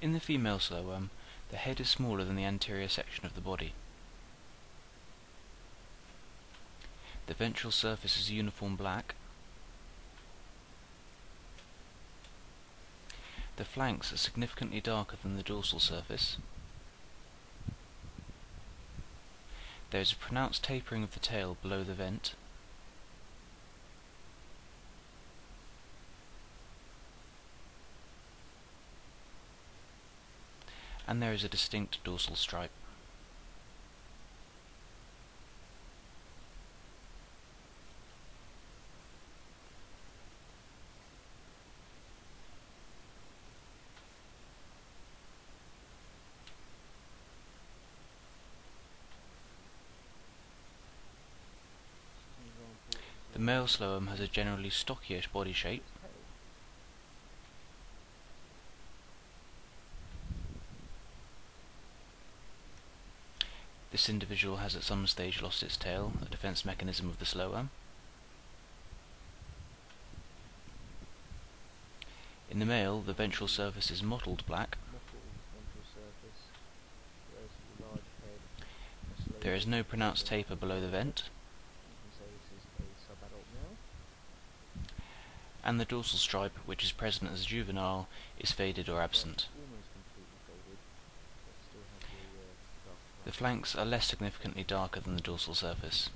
In the female slowworm, the head is smaller than the anterior section of the body. The ventral surface is uniform black. The flanks are significantly darker than the dorsal surface. There is a pronounced tapering of the tail below the vent. And there is a distinct dorsal stripe. The male slowworm has a generally stockyish body shape This individual has at some stage lost its tail, a defense mechanism of the slowworm. In the male, the ventral surface is mottled black. There is no pronounced taper below the vent. And the dorsal stripe, which is present as a juvenile, is faded or absent. The flanks are less significantly darker than the dorsal surface.